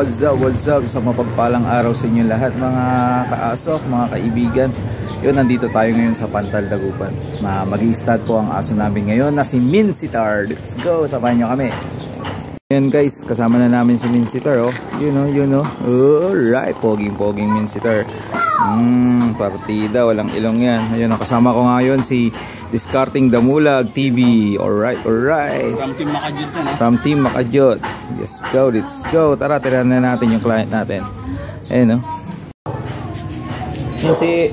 What's up, what's up? Sa mapagpalang araw sa inyo lahat mga kaasok, mga kaibigan. Yun, nandito tayo ngayon sa Pantal Dagupan. Ma mag start po ang aso namin ngayon na si Minsitar. Let's go, samahan nyo kami. Yan guys, kasama na namin si Minsitar oh. You know, you know. Alright, poging-poging Minsitar. Hmm, partida, walang ilong yan. Ayun, kasama ko ngayon si Discarding Damulag TV. Alright, alright. From Team Makajot na, no? From Team Makajot. Let's go, let's go. Tara, tirahan na natin yung client natin. Ayan, no? Yan si...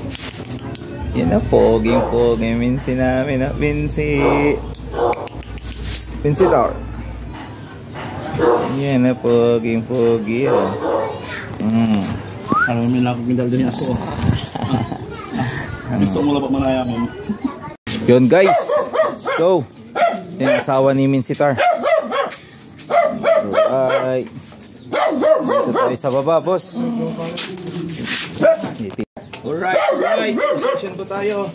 Yan na, poging poging Minsi namin, no? Minsi... Minsi Tower. Yan na, pogi, oh. Mm. Alam mo, ng daldal yung aso. oh. Gusto mo lang pa malaya mo. Yun guys, let's go. Yan asawa ni Minsitar. Alright. Dito tayo sa baba, boss. Alright, alright. Position po tayo.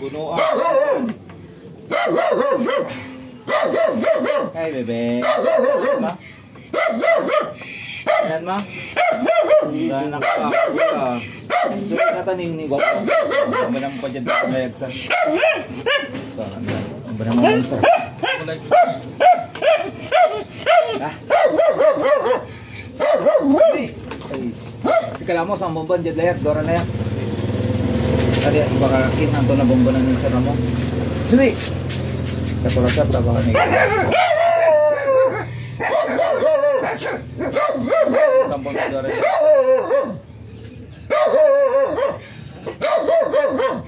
Punuan. Hi, bebe. Ma? Yan, ma? Nakakakuha ka. So, natanin ni Guapo. Ang banang pa dyan sa layagsan. Ang banang mo sa. Ah. Kasi kala mo sa bomban dyan layag, dora layag. Tadi baka kinanto na bomba na sa ramo. Suwi! Katulasap, baka ni. Tampon sa dora.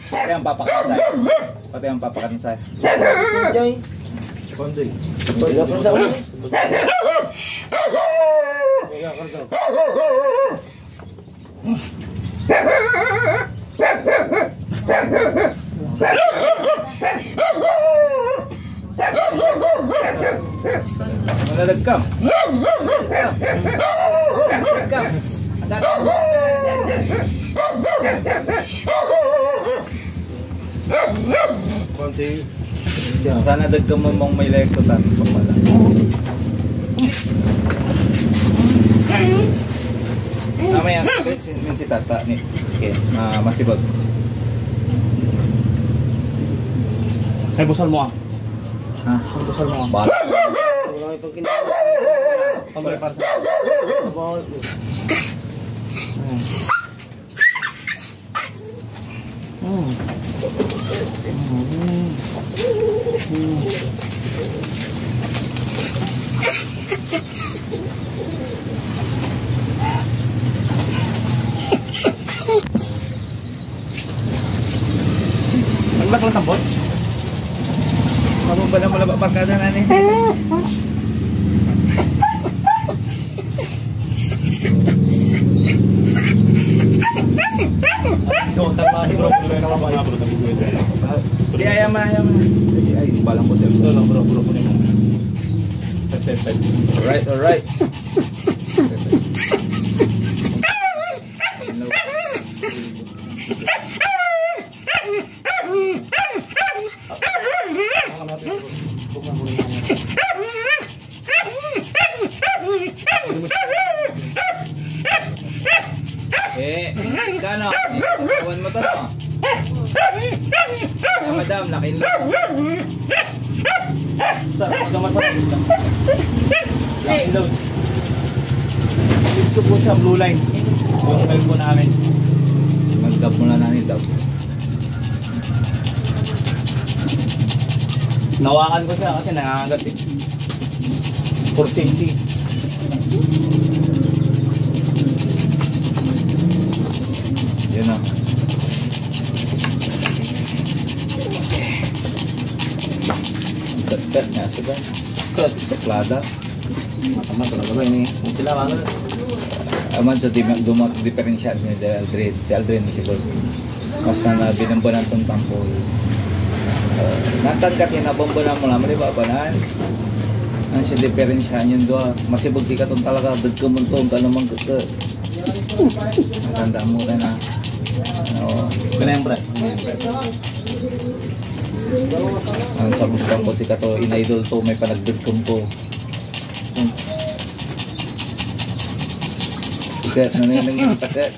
Pati ang papakan saya. Pati ang papakan saya. Joy. Kondoy. Wala pa daw. Wala ka daw. Malalagkam. Malalagkam. Konti. Sana dagkam mo mong may lekto tayo sa pala. Mamaya, min si tata ni. Okay, na masibag. Ay, busal mo ah. Ha? Ay, busal mo ah. Bala. Pambali para sa... Ang bakal tambot? Sabo ba na malaba barkada na ni? Oo, tama. Bro, bro, bro, bro, bro, bro. Di ayam na ayam na. Kasi ay balang ko sa Ito lang, bro, bro, bro. Alright, alright. Eh, kano? Iwan mo to no? Ah, madam, laki lang. Sarap, huwag kang masarap. Laki load. Gusto po siya, blue line. Yung smell po namin. Mag-dab mo na nanin dab. Nawakan ko siya kasi nangangagat eh. For safety. Yun o. Kat-kat nga siya ba? Kat sa plada. Tama talaga ba ini? Kung sila ano, Aman sa tim dumat diferensyal ni Aldrin. Si Aldrin ni siguro. Mas na binambanan tong tampo. Uh, nantan kasi nabambanan mo naman, di ba? Banan. Ang siya diferensyahan yun doon. Masibag si katong talaga. Dad ka mo to. Gano'n mang gata. Matanda mo na na. Oo. Kaya brad. Ang sa gusto ko si Kato, in-idol to, may panagdugtong ko. Sir, nanilang yung takat.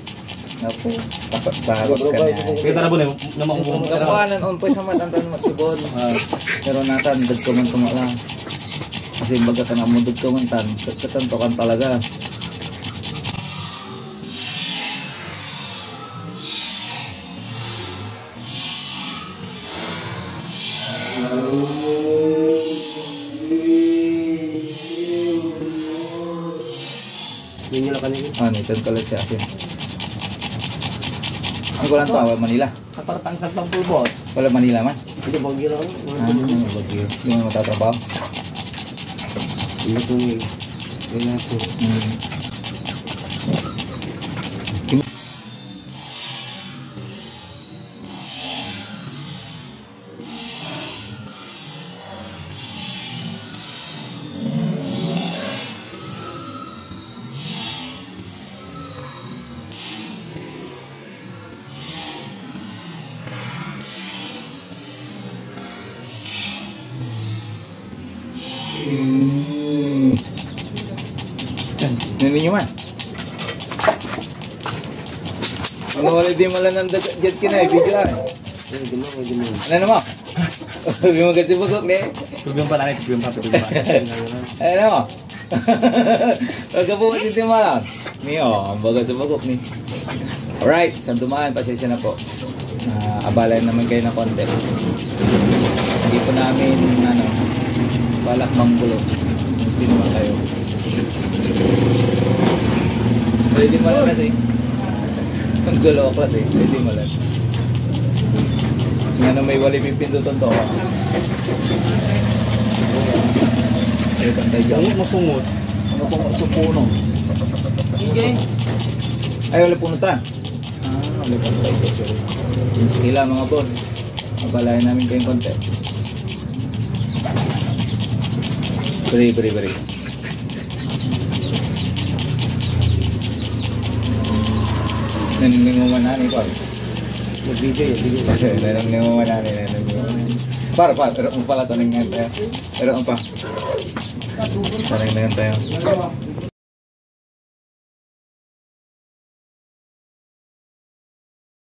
Napo, takot takot ka na. Kita na po na naman kung Kapuanan on po sa matantan magsibon. Ah, pero natan dagko man tumala. Kasi baga ka na mo dagko man tan, katan to kan talaga. Yun yung kanina. Ah, nitan kalat siya akin. Ang ko lang to, ah, Manila. Katatangkad lang po boss. Wala Manila man. Hindi ba gila ko? Ah, bagyo. Yung mga matatrabaho. Hindi po yung Kaya po. Hmm. Yan, Nini nyo man. Ano wala di malan ng jet. Hindi mo, hindi mo. Ano mo? Hindi mo kasi bugok ni. Tubig pa namin, tubig pa, tubig pa. Ano mo? Huwag ka po matiti malang. Niyo, ang baga sa bugok ni. Alright, sa dumaan, pasensya na po. Uh, abalayan naman kayo ng konti. Hindi po namin, ano, balak manggulo. Kung sino man kayo. Pwede mo lang kasi. Ang gulo ako kasi. Pwede mo lang. Nga na may wali pipindutan to. ah. Ay, kantay ka. Ang masungot. Ano pong supuno? Ay, wala punutan. Ah, wala. Sorry. Sige lang mga boss. Abalayan namin kayong konti. Bari, bari, bari. Naninguman na ni Paul. Magbigay, bigay. Naninguman na ni Naninguman. Para, para. Pero ang pala tanong nga tayo. Pero ang pa. Tanong na nga tayo.